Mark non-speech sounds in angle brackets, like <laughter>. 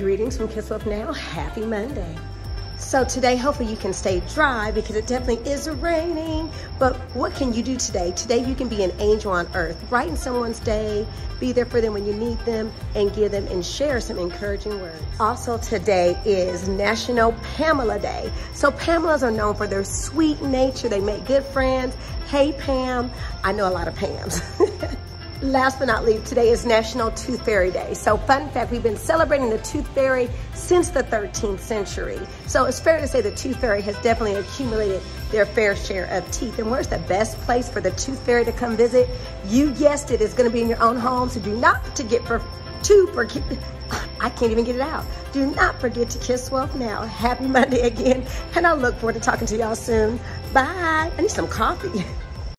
Greetings from Kiss Wealth Now. Happy Monday. So today, hopefully you can stay dry because it definitely is raining. But what can you do today? Today you can be an angel on earth. Brighten someone's day, be there for them when you need them, and give them and share some encouraging words. Also today is National Pamela Day. So Pamelas are known for their sweet nature. They make good friends. Hey Pam, I know a lot of Pams. <laughs> Last but not least, today is National Tooth Fairy Day. So fun fact, we've been celebrating the Tooth Fairy since the 13th century. So it's fair to say the Tooth Fairy has definitely accumulated their fair share of teeth. And where's the best place for the Tooth Fairy to come visit? You guessed it, it's gonna be in your own home. So do not to get for two for I can't even get it out. Do not forget to kiss Wealth now. Happy Monday again. And I look forward to talking to y'all soon. Bye. I need some coffee. <laughs>